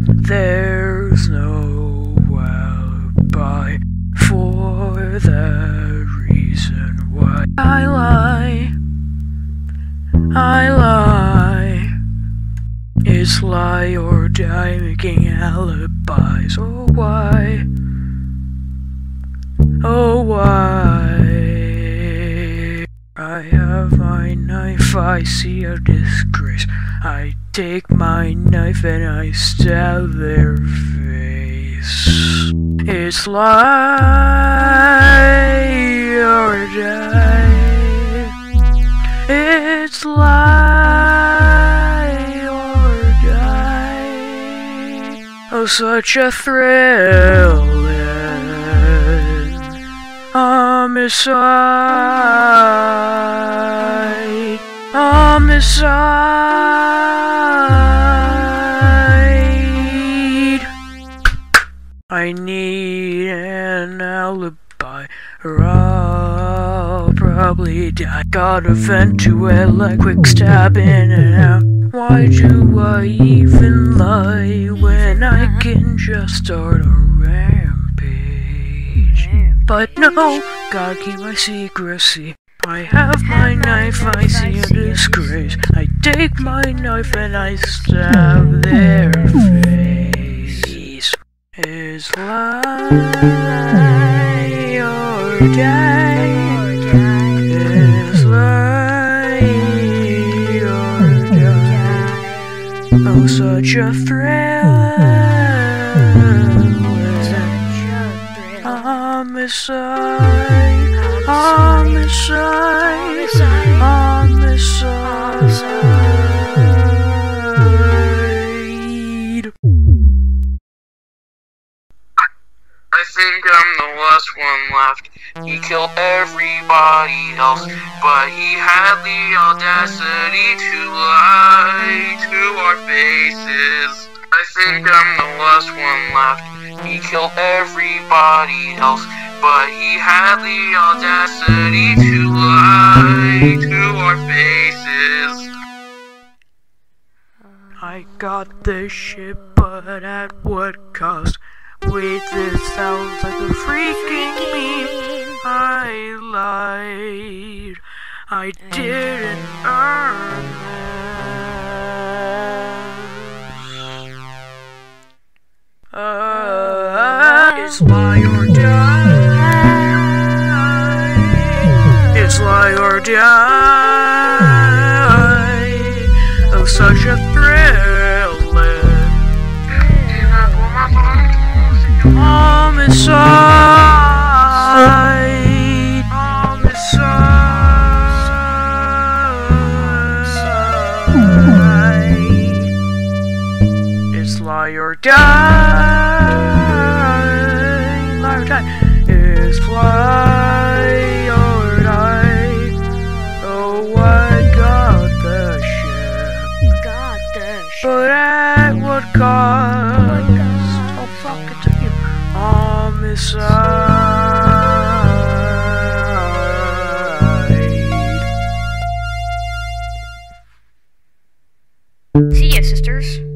there's no alibi for the reason why I lie. I lie. It's lie or die making alibis. Oh, why? Oh, why? I have my knife, I see a disgrace. I take my knife and I stab their face. It's lie or die. It's lie or die. Oh, such a thrill homicide, homicide. I need an alibi, or I'll probably die. Got a vent to it like quick stab in and out. Why do I uh, even lie when I uh-huh. can just start a rampage? But no, gotta keep my secrecy. I have my knife, I see a disgrace. I take my knife and I stab their face. Is lie or die? Is lie or die? Oh, such a thrill. Homicide, homicide, homicide. I think I'm the last one left. He killed everybody else, but he had the audacity to lie to our faces. I think I'm the last one left. He killed everybody else, but he had the audacity Got this shit, but at what cost? Wait, this sounds like a freaking meme. I lied. I didn't earn this. Uh, it's lie or die. It's lie or die. Oh, such a thrill. Homicide. Homicide. It's lie or die. Lie or die. It's fly or die. Oh, I got the ship. God, the shit. But at what cost? Oh fuck, it's a you. Homicide. See ya, sisters.